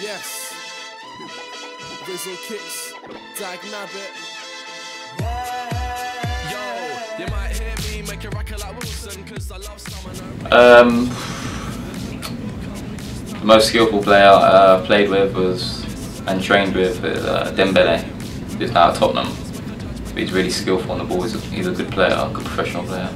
Yes. Rizzo kicks. Dag Nabbit. Yo, you might hear me make a record like Wilson, cause I love summer. Um, the most skillful player I uh, played with was and trained with uh, Dembele, who's now at Tottenham. He's really skillful on the ball. He's a, he's a good player, a good professional player.